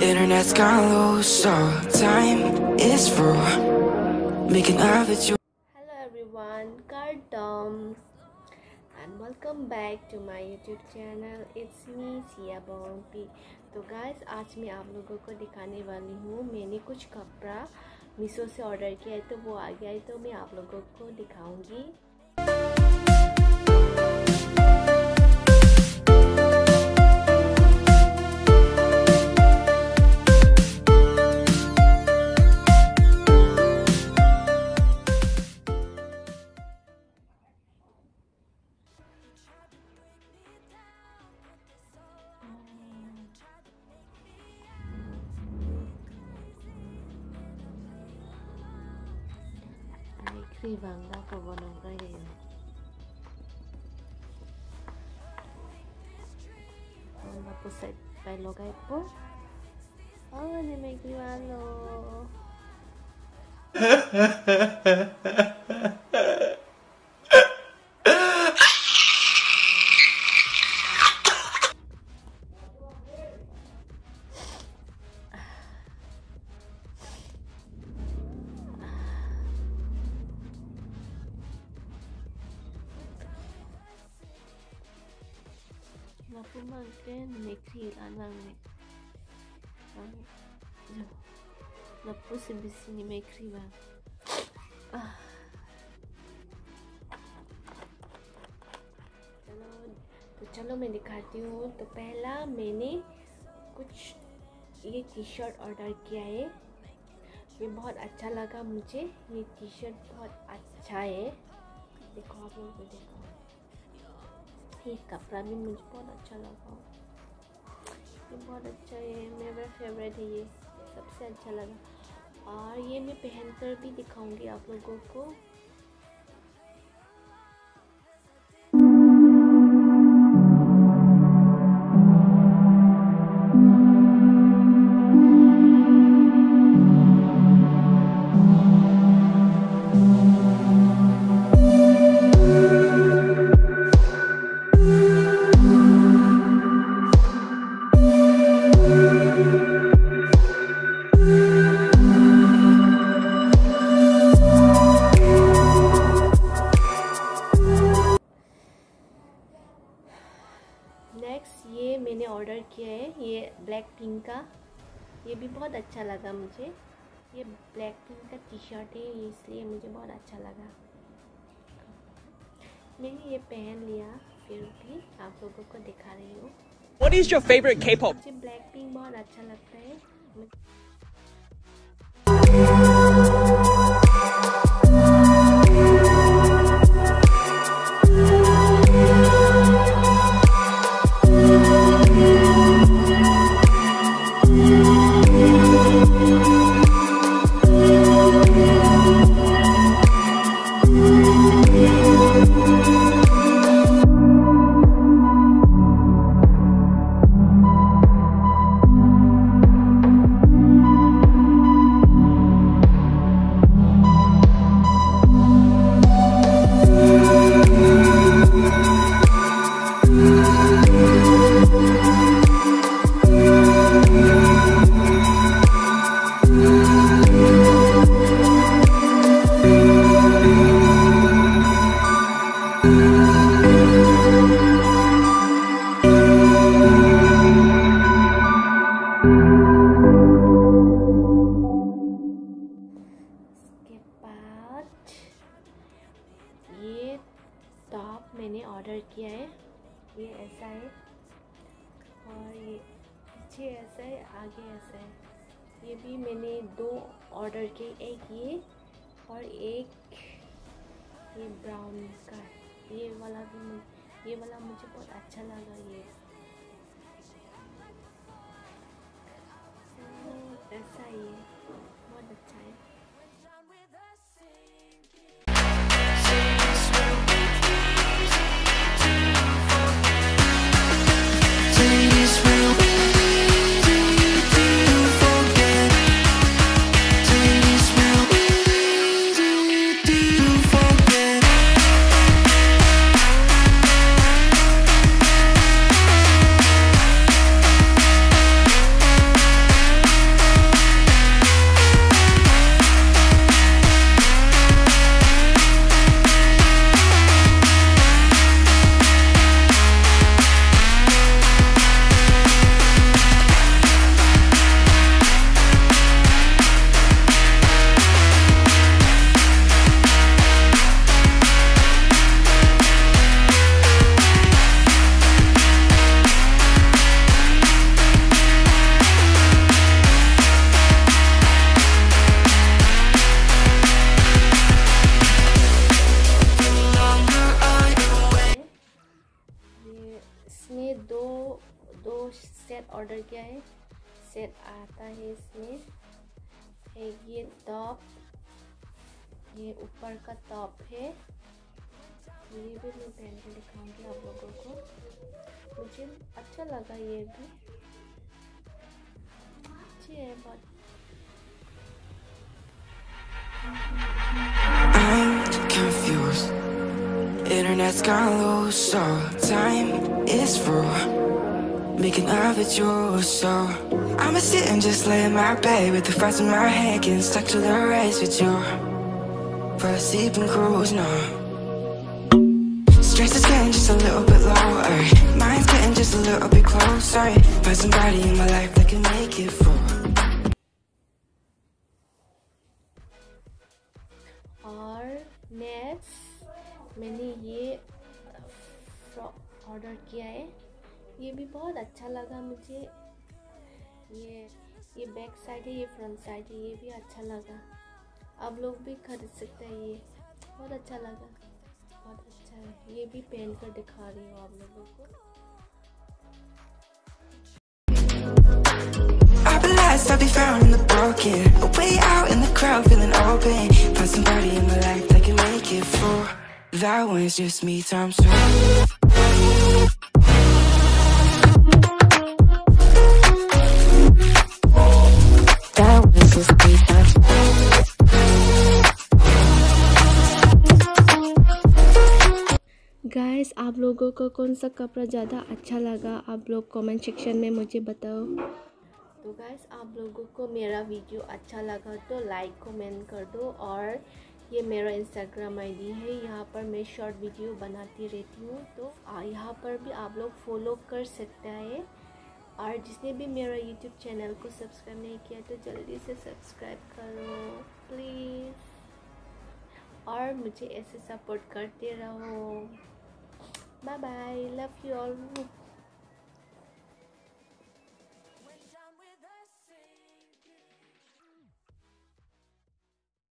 Internet's gone low, so time is for making love with you. Hello everyone, card and welcome back to my YouTube channel. It's me Sia Bompi. तो guys आज मैं आप लोगों को दिखाने वाली हूँ मैंने कुछ कपड़ा मीशो से ऑर्डर किया है तो वो आ गया है तो मैं आप लोगों को दिखाऊँगी Krivanga Kavanangaya. Onda pusat pailogay po. Oh, di may kiwalo. Napumangkin, may krila lang eh. Ang, napusibisi ni may kriwa. Ah. चलो तो चलो मैं दिखाती हूँ तो पहला मैंने कुछ ये टी शर्ट ऑर्डर किया है ये बहुत अच्छा लगा मुझे ये टी शर्ट बहुत अच्छा है देखो आप लोग देखो ये कपड़ा भी मुझे बहुत अच्छा लगा। ये बहुत अच्छा है, मेरा फेवरेट है ये, सबसे अच्छा लगा। और ये मैं पहनकर भी दिखाऊँगी आप लोगों को। का। ये भी बहुत अच्छा लगा मुझे। ये ब्लैक पिंक का टी शर्ट है इसलिए मुझे बहुत अच्छा लगा। मैंने ये पहन लिया फिर भी आप लोगों को दिखा रही हूँ। What is your favorite K-pop? मुझे ब्लैक पिंक बहुत अच्छा लगता है। भी मैंने दो ऑर्डर किए एक ये और एक ये ब्राउन का। ये वाला भी ये वाला मुझे बहुत अच्छा लगा ये। ऑर्डर किया है। सेट आता है इसमें। है ये टॉप। ये ऊपर का टॉप है। ये भी मैं पहन के दिखाऊँगी आप लोगों को। मुझे अच्छा लगा ये भी। अच्छी है बहुत Internet's gone low, so time is through. Making love at you, so I'ma sit and just lay in my bed with the thoughts in my head, getting stuck to the race with you. For a sleeping cruise, no. Stress is getting just a little bit lower. Mind's getting just a little bit closer. Find somebody in my life that can make it through. और next मैंने ये frock order किया है ये भी बहुत अच्छा लगा मुझे ये ये बैक साइड है ये फ्रंट साइड है ये भी अच्छा लगा आप लोग भी खरीद सकते हैं ये बहुत अच्छा लगा बहुत अच्छा है ये भी पहन कर दिखा रही हूँ आप लोगों को I'll be found in the broken. Way out in the crowd, feeling open. Find somebody in my life that can make it through. That one's just me times two. Just guys आप लोगों को कौन सा कपड़ा ज़्यादा अच्छा लगा? आप लोग कमेंट सेक्शन में मुझे बताओ। तो गाइस आप लोगों को मेरा वीडियो अच्छा लगा तो लाइक कमेंट कर दो और ये मेरा इंस्टाग्राम आईडी है। यहाँ पर मैं शॉर्ट वीडियो बनाती रहती हूँ। तो यहाँ पर भी आप लोग फॉलो कर सकते हैं। और जिसने भी मेरा यूट्यूब चैनल को सब्सक्राइब नहीं किया तो जल्दी से सब्सक्राइब करो प्लीज़ और मुझे ऐसे सपोर्ट करते रहो. Bye bye love you all